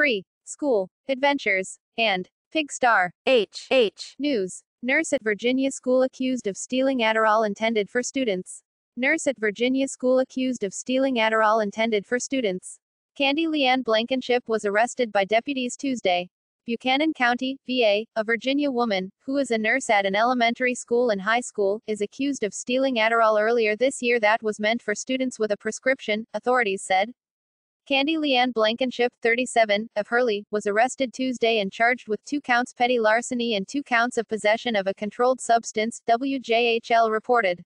free, school, adventures, and Pig Star, H, H, News. Nurse at Virginia school accused of stealing Adderall intended for students. Nurse at Virginia school accused of stealing Adderall intended for students. Candie Leann Blankenship was arrested by deputies Tuesday. Buchanan County, VA, a Virginia woman, who is a nurse at an elementary school and high school, is accused of stealing Adderall earlier this year that was meant for students with a prescription, authorities said. Candie Leann Blankenship, 37, of Hurley, was arrested Tuesday and charged with two counts petty larceny and two counts of possession of a controlled substance, WJHL reported.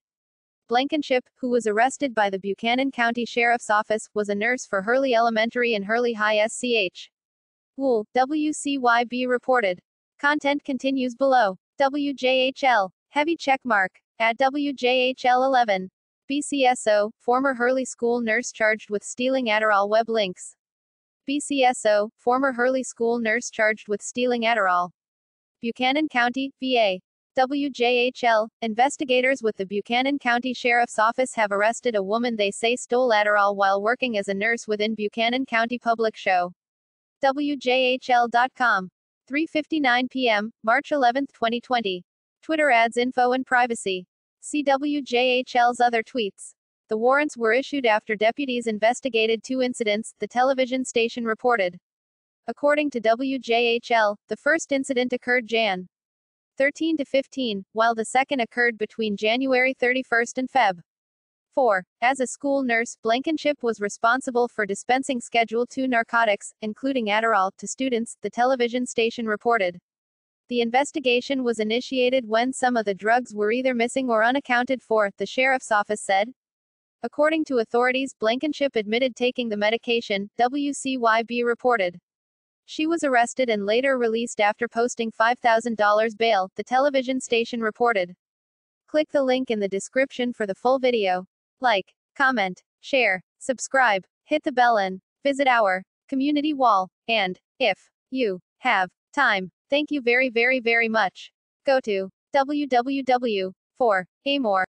Blankenship, who was arrested by the Buchanan County Sheriff's Office, was a nurse for Hurley Elementary and Hurley High SCH. Wool, WCYB reported. Content continues below. WJHL, heavy checkmark. At WJHL 11. BCSO, former Hurley school nurse charged with stealing Adderall web links. BCSO, former Hurley school nurse charged with stealing Adderall. Buchanan County, VA. WJHL, investigators with the Buchanan County Sheriff's Office have arrested a woman they say stole Adderall while working as a nurse within Buchanan County Public Show. WJHL.com. 3:59 p.m., March 11, 2020. Twitter ads info and privacy. CWJHL's other tweets. The warrants were issued after deputies investigated two incidents, the television station reported. According to WJHL, the first incident occurred Jan. 13 to 15, while the second occurred between January 31 and Feb. 4. As a school nurse, Blankenship was responsible for dispensing Schedule II narcotics, including Adderall, to students, the television station reported. The investigation was initiated when some of the drugs were either missing or unaccounted for, the sheriff's office said. According to authorities, Blankenship admitted taking the medication, WCYB reported. She was arrested and later released after posting $5,000 bail, the television station reported. Click the link in the description for the full video. Like, comment, share, subscribe, hit the bell and visit our community wall. And, if you have time, Thank you very very very much. Go to www.4amore